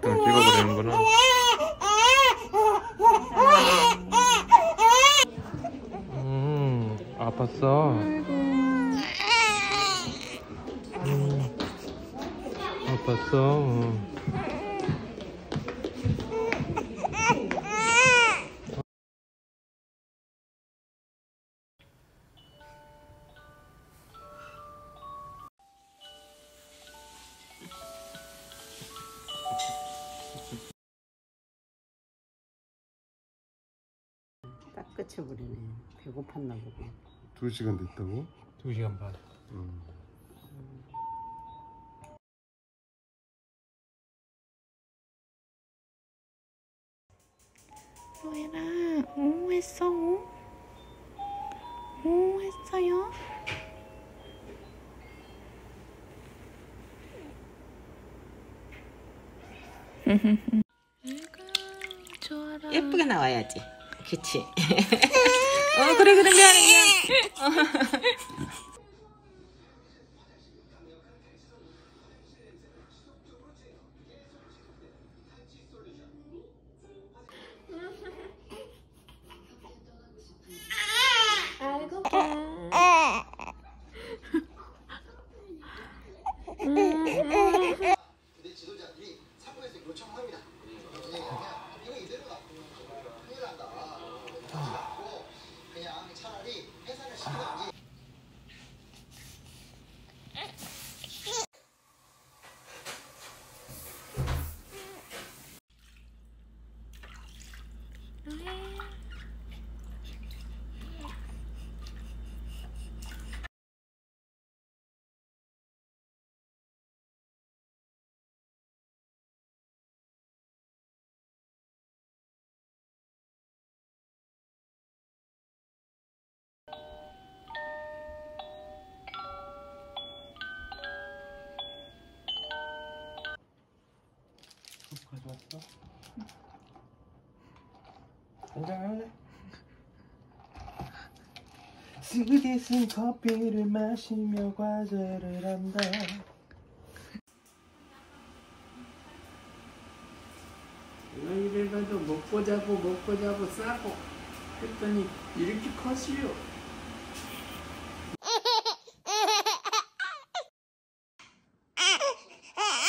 그럼 찍어버리는구나. 음, 아팠어. 음, 아팠어. 음. 딱 끝쳐버리네. 배고팠나 보고. 두 시간 됐다고? 두 시간 반. 음. 로에라, 오 했어, 오? 오 했어요? 아이고, 좋아라. 예쁘게 나와야지. 그치? 어, 그래, 그래, 미안해, 미안해. 가져왔어? 한잔할래? 쓰게 쓴 커피를 마시며 과제를 한다 이래가지고 먹고 자고 먹고 자고 싸고 했더니 이렇게 컸어요